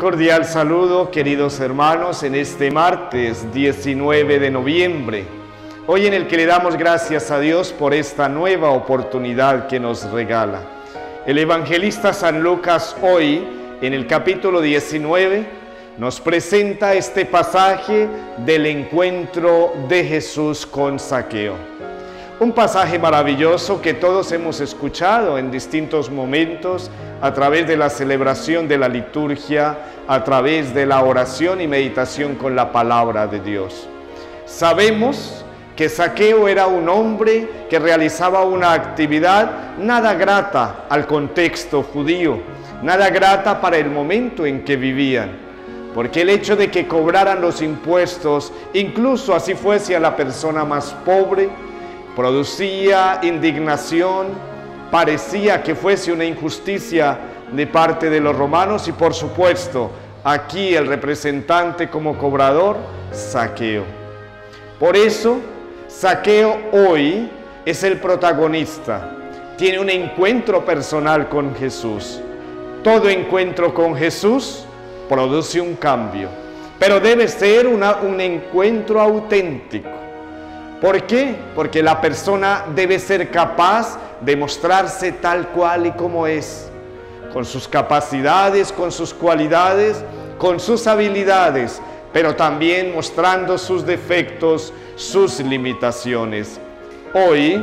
cordial saludo, queridos hermanos, en este martes 19 de noviembre, hoy en el que le damos gracias a Dios por esta nueva oportunidad que nos regala. El evangelista San Lucas hoy, en el capítulo 19, nos presenta este pasaje del encuentro de Jesús con Saqueo. Un pasaje maravilloso que todos hemos escuchado en distintos momentos a través de la celebración de la liturgia, a través de la oración y meditación con la palabra de Dios. Sabemos que Saqueo era un hombre que realizaba una actividad nada grata al contexto judío, nada grata para el momento en que vivían. Porque el hecho de que cobraran los impuestos, incluso así fuese a la persona más pobre, producía indignación, parecía que fuese una injusticia de parte de los romanos y por supuesto aquí el representante como cobrador, Saqueo. Por eso, Saqueo hoy es el protagonista, tiene un encuentro personal con Jesús. Todo encuentro con Jesús produce un cambio, pero debe ser un encuentro auténtico ¿Por qué? Porque la persona debe ser capaz de mostrarse tal cual y como es, con sus capacidades, con sus cualidades, con sus habilidades, pero también mostrando sus defectos, sus limitaciones. Hoy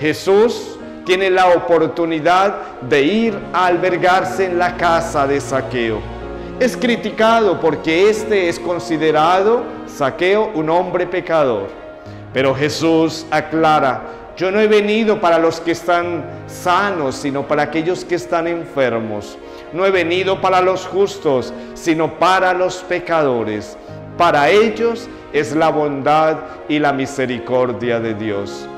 Jesús tiene la oportunidad de ir a albergarse en la casa de Saqueo. Es criticado porque este es considerado, Saqueo, un hombre pecador. Pero Jesús aclara, yo no he venido para los que están sanos, sino para aquellos que están enfermos. No he venido para los justos, sino para los pecadores. Para ellos es la bondad y la misericordia de Dios.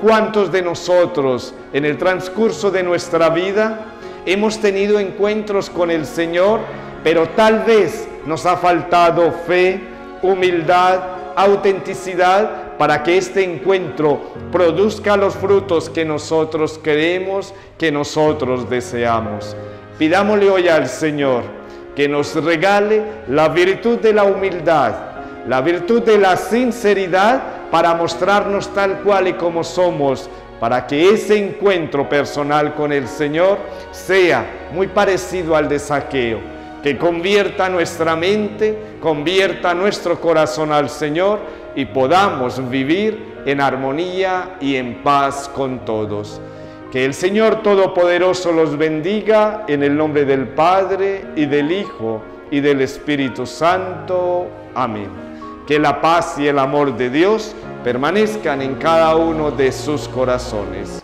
¿Cuántos de nosotros en el transcurso de nuestra vida hemos tenido encuentros con el Señor, pero tal vez nos ha faltado fe, humildad, autenticidad para que este encuentro produzca los frutos que nosotros queremos, que nosotros deseamos. Pidámosle hoy al Señor que nos regale la virtud de la humildad, la virtud de la sinceridad para mostrarnos tal cual y como somos, para que ese encuentro personal con el Señor sea muy parecido al de saqueo, que convierta nuestra mente, convierta nuestro corazón al Señor y podamos vivir en armonía y en paz con todos. Que el Señor Todopoderoso los bendiga en el nombre del Padre y del Hijo y del Espíritu Santo. Amén. Que la paz y el amor de Dios permanezcan en cada uno de sus corazones.